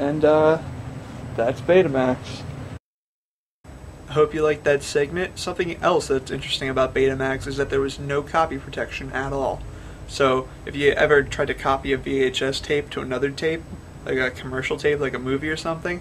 And uh, that's Betamax. I hope you liked that segment. Something else that's interesting about Betamax is that there was no copy protection at all. So if you ever tried to copy a VHS tape to another tape, like a commercial tape, like a movie or something,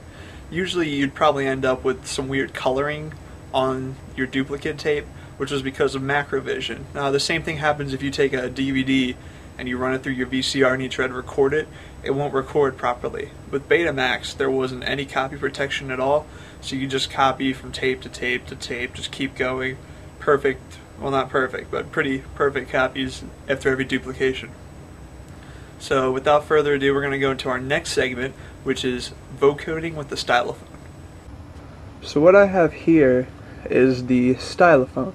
usually you'd probably end up with some weird coloring on your duplicate tape, which was because of macrovision. Now the same thing happens if you take a DVD and you run it through your VCR and you try to record it, it won't record properly. With Betamax, there wasn't any copy protection at all, so you just copy from tape to tape to tape, just keep going. Perfect, well not perfect, but pretty perfect copies after every duplication. So without further ado, we're going to go into our next segment, which is vocoding with the stylophone. So what I have here is the stylophone.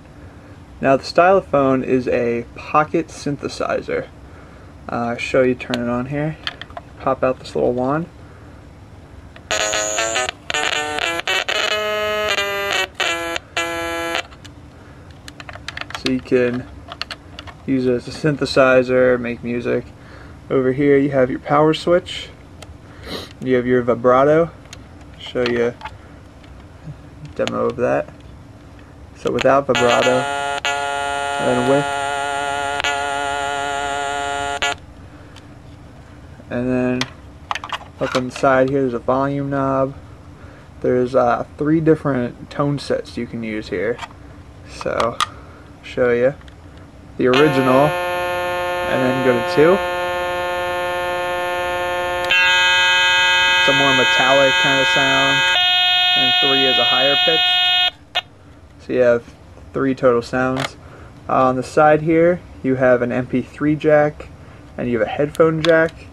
Now the stylophone is a pocket synthesizer. Uh, show you turn it on here. Pop out this little wand. So you can use it as a synthesizer, make music. Over here you have your power switch. You have your vibrato. Show you a demo of that. So without vibrato, and with and then up on the side here there's a volume knob. There's uh, three different tone sets you can use here. So show you the original and then go to two. It's a more metallic kind of sound. And three is a higher pitched. So you have three total sounds. Uh, on the side here you have an MP3 jack and you have a headphone jack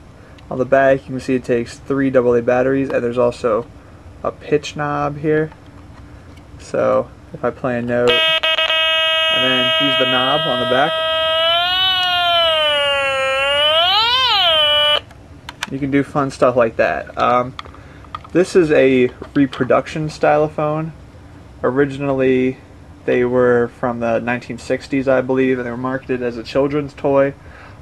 on the back you can see it takes three AA batteries and there's also a pitch knob here. So if I play a note and then use the knob on the back. You can do fun stuff like that. Um, this is a reproduction stylophone. Originally they were from the 1960s I believe and they were marketed as a children's toy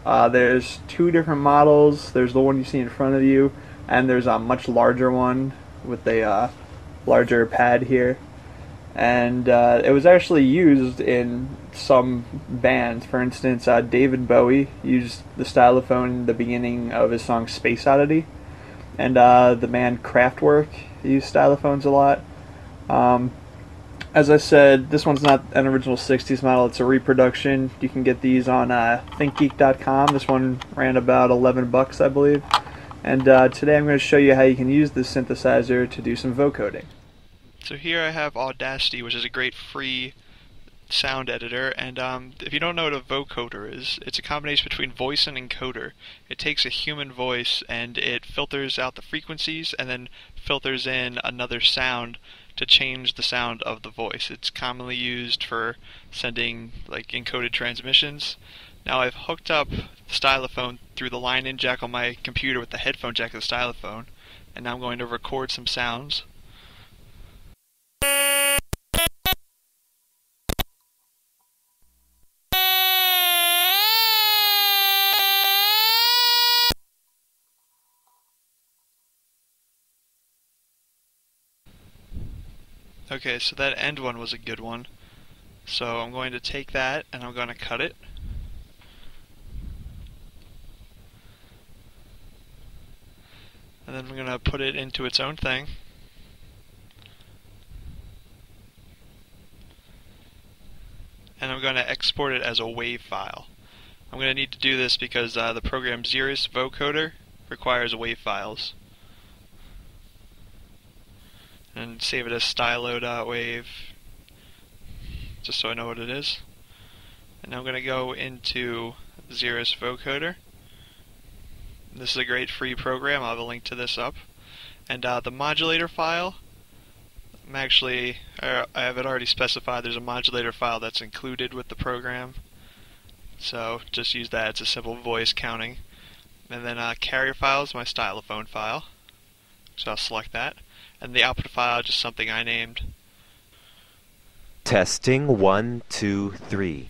uh, there's two different models. There's the one you see in front of you, and there's a much larger one with a uh, larger pad here. And uh, it was actually used in some bands. For instance, uh, David Bowie used the stylophone in the beginning of his song Space Oddity. And uh, the band Kraftwerk used stylophones a lot. Um, as I said, this one's not an original 60s model, it's a reproduction. You can get these on uh, thinkgeek.com. This one ran about 11 bucks, I believe. And uh, today I'm going to show you how you can use this synthesizer to do some vocoding. So here I have Audacity, which is a great free sound editor, and um, if you don't know what a vocoder is, it's a combination between voice and encoder. It takes a human voice and it filters out the frequencies and then filters in another sound to change the sound of the voice. It's commonly used for sending like encoded transmissions. Now I've hooked up the stylophone through the line in jack on my computer with the headphone jack of the stylophone, and now I'm going to record some sounds. Okay, so that end one was a good one. So I'm going to take that and I'm going to cut it. And then I'm going to put it into its own thing. And I'm going to export it as a WAV file. I'm going to need to do this because uh, the program Zerius Vocoder requires WAV files and save it as stylo.wave just so I know what it is. And I'm going to go into Zerius Vocoder. This is a great free program. I'll have a link to this up. And uh, the modulator file, I'm actually, I have it already specified. There's a modulator file that's included with the program. So just use that. It's a simple voice counting. And then uh, carrier file is my stylophone file. So I'll select that and the output file just something I named. Testing one, two, three.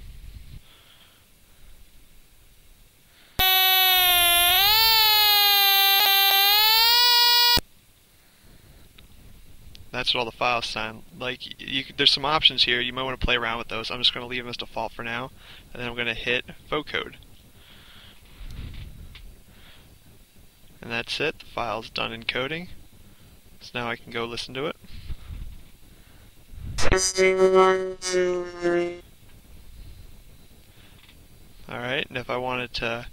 that's what all the files sound like. You, there's some options here. You might want to play around with those. I'm just going to leave them as default for now, and then I'm going to hit vocode. And that's it. The file's done encoding. So now I can go listen to it. Testing one, two, three. Alright, and if I wanted to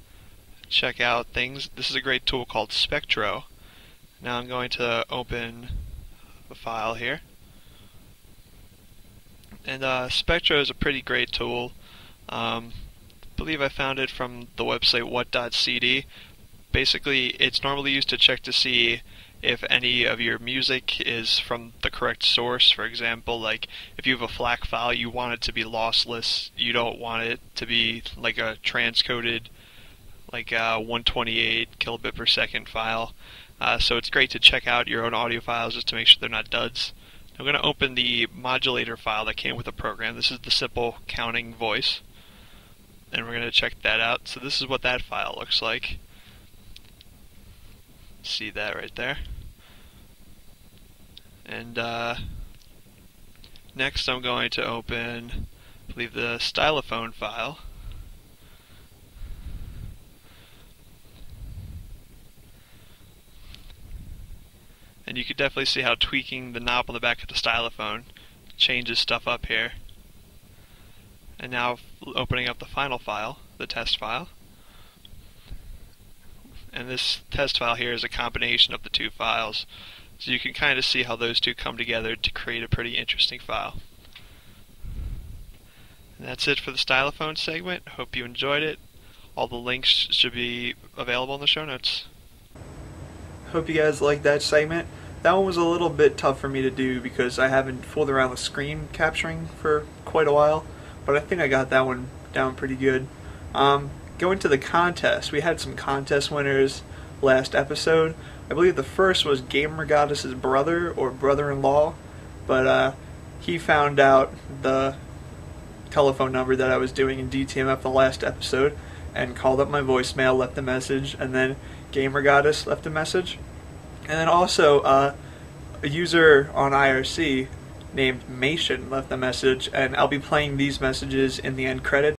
check out things, this is a great tool called Spectro. Now I'm going to open the file here. And uh, Spectro is a pretty great tool. Um, I believe I found it from the website what.cd. Basically, it's normally used to check to see if any of your music is from the correct source. For example, like if you have a FLAC file, you want it to be lossless. You don't want it to be like a transcoded, like a 128 kilobit per second file. Uh, so it's great to check out your own audio files just to make sure they're not duds. I'm going to open the modulator file that came with the program. This is the simple counting voice. And we're going to check that out. So this is what that file looks like. See that right there. And uh, next I'm going to open, I believe, the stylophone file. And you can definitely see how tweaking the knob on the back of the stylophone changes stuff up here. And now opening up the final file, the test file. And this test file here is a combination of the two files. So you can kind of see how those two come together to create a pretty interesting file. And that's it for the stylophone segment. Hope you enjoyed it. All the links should be available in the show notes. Hope you guys liked that segment. That one was a little bit tough for me to do because I haven't fooled around with screen capturing for quite a while, but I think I got that one down pretty good. Um, going to the contest, we had some contest winners last episode. I believe the first was Gamer Goddess's brother or brother-in-law, but uh, he found out the telephone number that I was doing in DTMF the last episode and called up my voicemail, left a message, and then Gamer Goddess left a message. And then also uh, a user on IRC named Mation left a message, and I'll be playing these messages in the end credits.